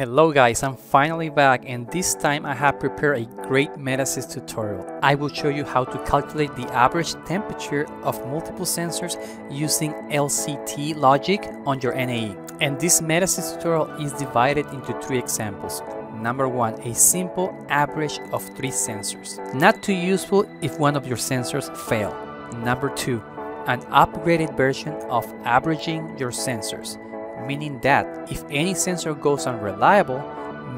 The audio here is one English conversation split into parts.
Hello guys, I'm finally back and this time I have prepared a great Metasys tutorial. I will show you how to calculate the average temperature of multiple sensors using LCT logic on your NAE. And this Metasys tutorial is divided into three examples. Number one, a simple average of three sensors. Not too useful if one of your sensors fail. Number two, an upgraded version of averaging your sensors meaning that if any sensor goes unreliable,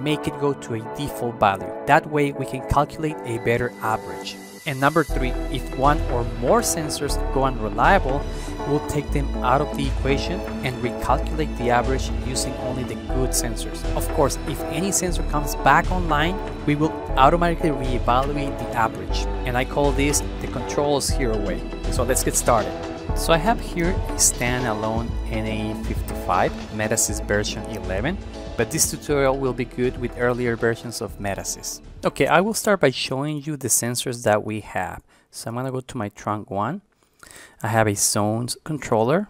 make it go to a default value. That way we can calculate a better average. And number three, if one or more sensors go unreliable, we'll take them out of the equation and recalculate the average using only the good sensors. Of course, if any sensor comes back online, we will automatically reevaluate the average. And I call this the Controls Hero way. So let's get started. So I have here a standalone NAE55 Metasys version 11, but this tutorial will be good with earlier versions of Metasys. Okay, I will start by showing you the sensors that we have. So I'm going to go to my trunk 1. I have a zones controller,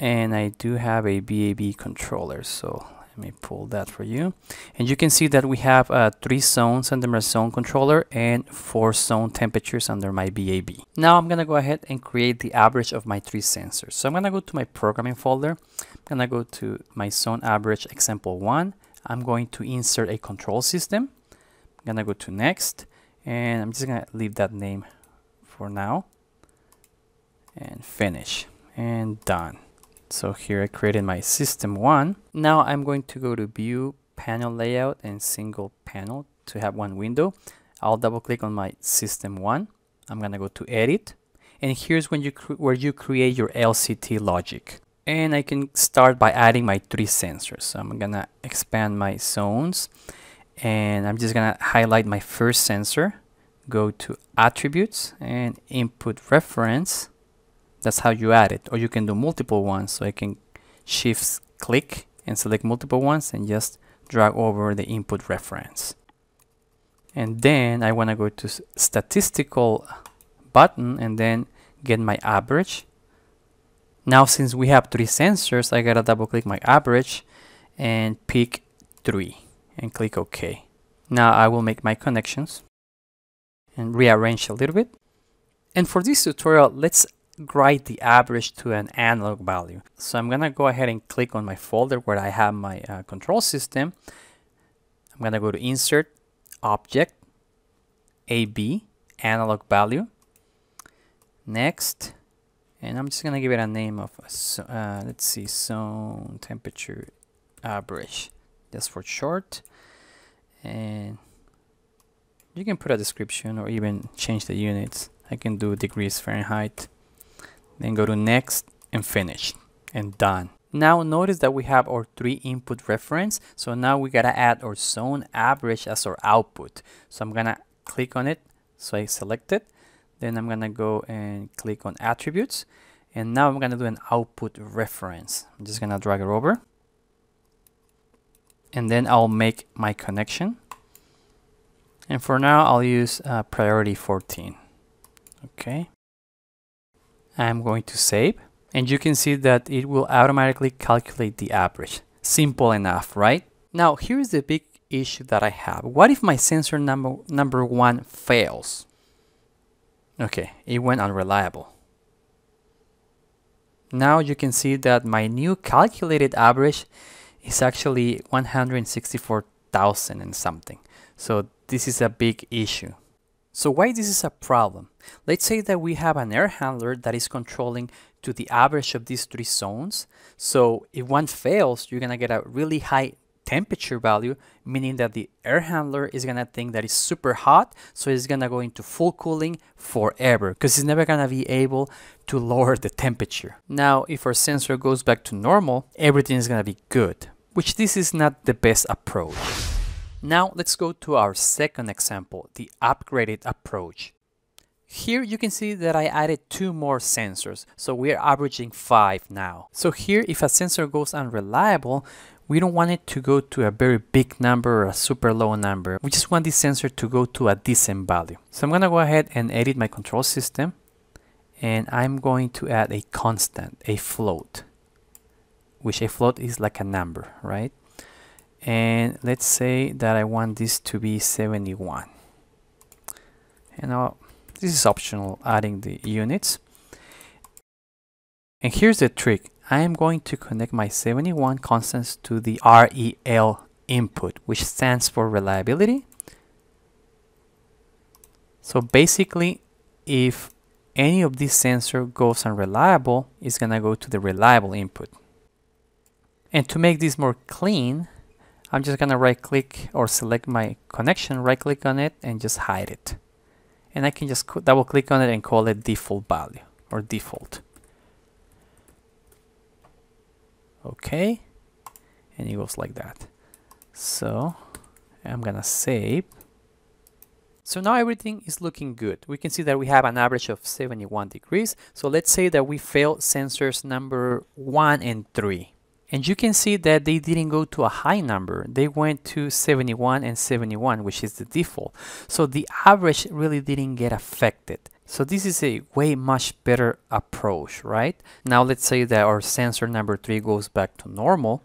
and I do have a VAV controller. So let me pull that for you. And you can see that we have uh, three zones under my zone controller and four zone temperatures under my VAV. Now I'm to go ahead and create the average of my three sensors. So I'm to go to my programming folder. I'm to go to my zone average example one. I'm going to insert a control system. I'm to go to next and I'm just to leave that name for now and finish and done. So here I created my system one. Now I'm going to go to view, panel layout and single panel to have one window. I'll double click on my system one. I'm gonna go to edit and here's when you where you create your LCT logic. And I can start by adding my three sensors. So I'm gonna expand my zones and I'm just gonna highlight my first sensor, go to attributes and input reference that's how you add it. Or you can do multiple ones. So I can shift click and select multiple ones and just drag over the input reference. And then I want to go to statistical button and then get my average. Now since we have three sensors, I gotta double click my average and pick three and click OK. Now I will make my connections and rearrange a little bit. And for this tutorial, let's write the average to an analog value. So I'm gonna go ahead and click on my folder where I have my uh, control system. I'm gonna go to insert object AV analog value next and I'm just gonna give it a name of uh, let's see zone temperature average just for short and you can put a description or even change the units I can do degrees Fahrenheit then go to next and finish and done. Now notice that we have our three input reference. So now we gotta add our zone average as our output. So I'm gonna click on it. So I select it. Then I'm gonna go and click on attributes. And now I'm gonna do an output reference. I'm just gonna drag it over. And then I'll make my connection. And for now, I'll use uh, priority 14. Okay. I'm going to save and you can see that it will automatically calculate the average. Simple enough, right? Now here's the big issue that I have. What if my sensor number, number one fails? Okay, it went unreliable. Now you can see that my new calculated average is actually 164,000 and something. So this is a big issue. So why this is a problem? Let's say that we have an air handler that is controlling to the average of these three zones. So if one fails, you're gonna get a really high temperature value, meaning that the air handler is gonna think that it's super hot, so it's gonna go into full cooling forever, because it's never gonna be able to lower the temperature. Now, if our sensor goes back to normal, everything is gonna be good, which this is not the best approach. Now let's go to our second example, the upgraded approach. Here you can see that I added two more sensors, so we're averaging five now. So here if a sensor goes unreliable, we don't want it to go to a very big number or a super low number. We just want this sensor to go to a decent value. So I'm gonna go ahead and edit my control system and I'm going to add a constant, a float, which a float is like a number, right? And let's say that I want this to be 71 and now this is optional adding the units. And here's the trick. I am going to connect my 71 constants to the REL input which stands for reliability. So basically if any of these sensor goes unreliable it's gonna go to the reliable input. And to make this more clean I'm just gonna right click or select my connection, right click on it and just hide it. And I can just double click on it and call it default value or default. Okay, and it goes like that. So I'm gonna save. So now everything is looking good. We can see that we have an average of 71 degrees. So let's say that we failed sensors number one and three. And you can see that they didn't go to a high number. They went to 71 and 71, which is the default. So the average really didn't get affected. So this is a way much better approach, right? Now let's say that our sensor number three goes back to normal.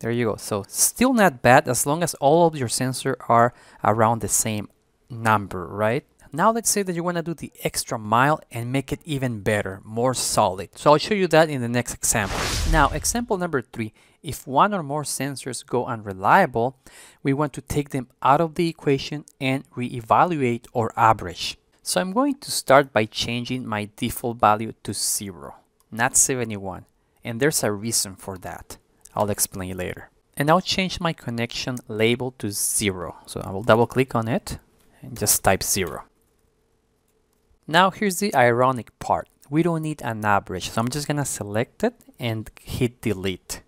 There you go. So still not bad as long as all of your sensors are around the same number, right? Now let's say that you want to do the extra mile and make it even better, more solid. So I'll show you that in the next example. Now example number three, if one or more sensors go unreliable, we want to take them out of the equation and reevaluate or average. So I'm going to start by changing my default value to zero, not 71. And there's a reason for that. I'll explain later. And I'll change my connection label to zero. So I will double click on it and just type zero. Now here's the ironic part. We don't need an average, so I'm just gonna select it and hit delete.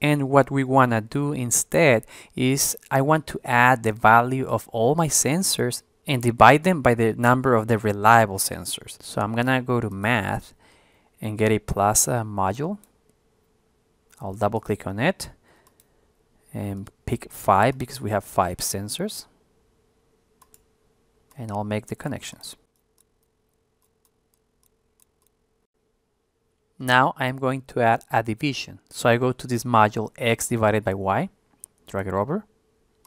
And what we wanna do instead is I want to add the value of all my sensors and divide them by the number of the reliable sensors. So I'm gonna go to math and get a Plaza module. I'll double click on it and pick five because we have five sensors. And I'll make the connections. Now I'm going to add a division. So I go to this module x divided by y, drag it over.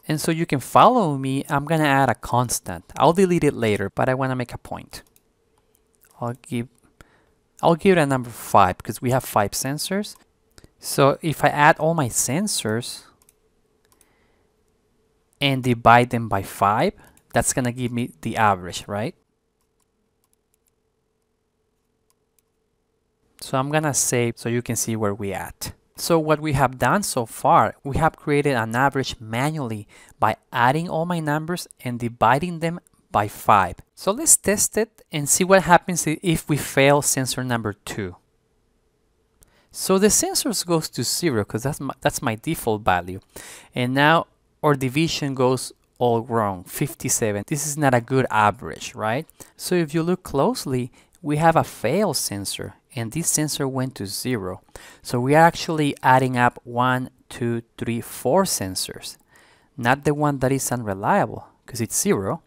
And so you can follow me, I'm gonna add a constant. I'll delete it later, but I wanna make a point. I'll give I'll give it a number five because we have five sensors. So if I add all my sensors and divide them by five, that's gonna give me the average, right? So I'm gonna save so you can see where we at. So what we have done so far, we have created an average manually by adding all my numbers and dividing them by 5. So let's test it and see what happens if we fail sensor number 2. So the sensors goes to 0 because that's my, that's my default value. And now our division goes all wrong, 57. This is not a good average, right? So if you look closely, we have a fail sensor and this sensor went to zero. So we are actually adding up one, two, three, four sensors, not the one that is unreliable because it's zero.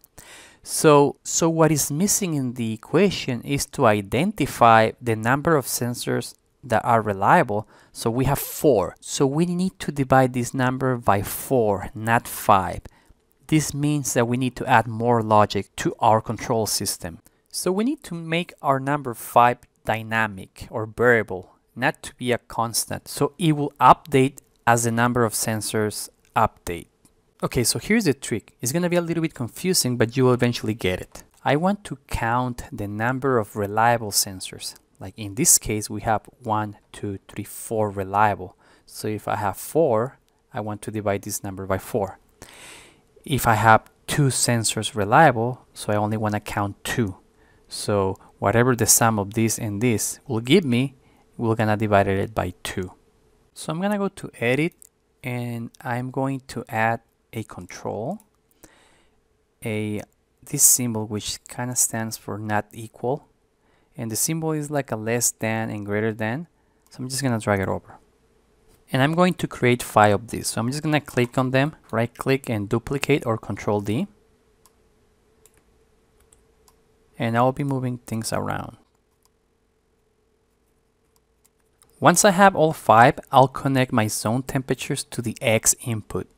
So, so what is missing in the equation is to identify the number of sensors that are reliable. So we have four. So we need to divide this number by four, not five. This means that we need to add more logic to our control system. So we need to make our number five dynamic or variable, not to be a constant. So it will update as the number of sensors update. Okay, so here's the trick. It's gonna be a little bit confusing, but you will eventually get it. I want to count the number of reliable sensors. Like in this case, we have one, two, three, four reliable. So if I have four, I want to divide this number by four. If I have two sensors reliable, so I only want to count two. So whatever the sum of this and this will give me, we're gonna divide it by 2. So I'm gonna go to edit and I'm going to add a control, a this symbol which kind of stands for not equal. And the symbol is like a less than and greater than. So I'm just gonna drag it over. And I'm going to create five of these. So I'm just gonna click on them right click and duplicate or control D and I'll be moving things around. Once I have all five, I'll connect my zone temperatures to the X input.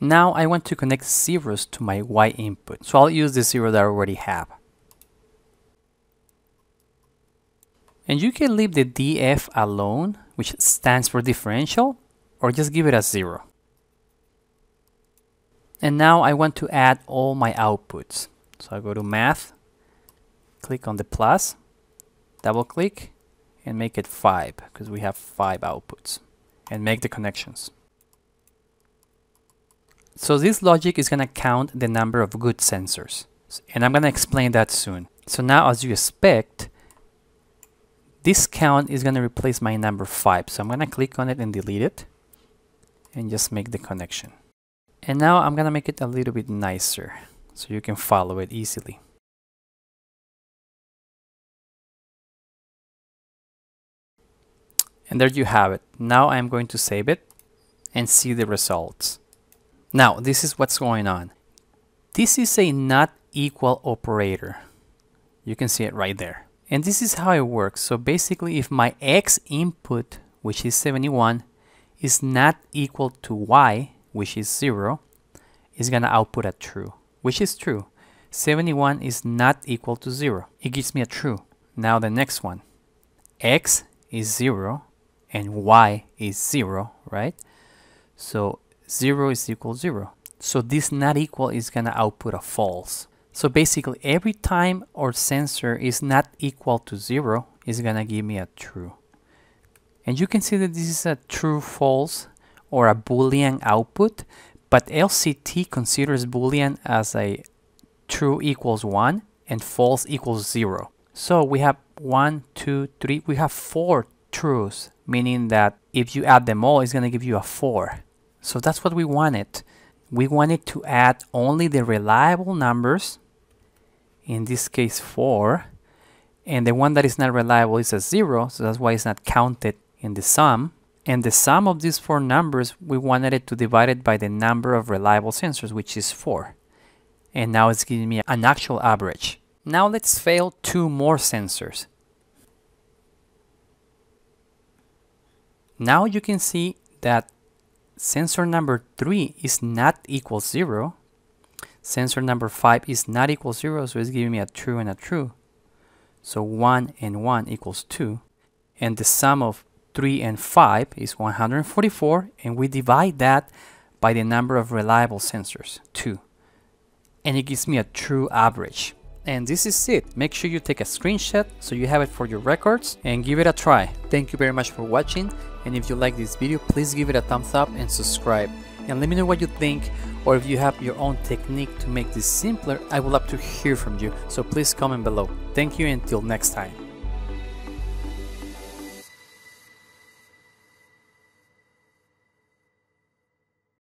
Now I want to connect zeros to my Y input, so I'll use the zero that I already have. And you can leave the DF alone, which stands for differential, or just give it a zero. And now I want to add all my outputs. So I go to math, click on the plus, double click, and make it 5, because we have 5 outputs, and make the connections. So this logic is going to count the number of good sensors. And I'm going to explain that soon. So now as you expect, this count is going to replace my number 5. So I'm going to click on it and delete it and just make the connection. And now I'm going to make it a little bit nicer so you can follow it easily. And there you have it. Now I'm going to save it and see the results. Now, this is what's going on. This is a not equal operator. You can see it right there. And this is how it works. So basically, if my X input, which is 71, is not equal to Y, which is 0, is going to output a true, which is true. 71 is not equal to 0. It gives me a true. Now the next one. X is 0 and Y is 0, right? So 0 is equal to 0. So this not equal is going to output a false. So basically every time our sensor is not equal to 0 is going to give me a true. And you can see that this is a true false or a boolean output, but LCT considers boolean as a true equals 1 and false equals 0. So we have one, two, three, we have four truths, meaning that if you add them all, it's going to give you a 4. So that's what we wanted. We wanted to add only the reliable numbers, in this case 4, and the one that is not reliable is a 0, so that's why it's not counted in the sum. And the sum of these four numbers, we wanted it to divide it by the number of reliable sensors, which is 4. And now it's giving me an actual average. Now let's fail two more sensors. Now you can see that sensor number 3 is not equal 0. Sensor number 5 is not equal 0, so it's giving me a true and a true. So 1 and 1 equals 2. And the sum of 3 and 5 is 144, and we divide that by the number of reliable sensors, 2. And it gives me a true average. And this is it. Make sure you take a screenshot so you have it for your records and give it a try. Thank you very much for watching and if you like this video please give it a thumbs up and subscribe. And let me know what you think or if you have your own technique to make this simpler I would love to hear from you so please comment below. Thank you until next time.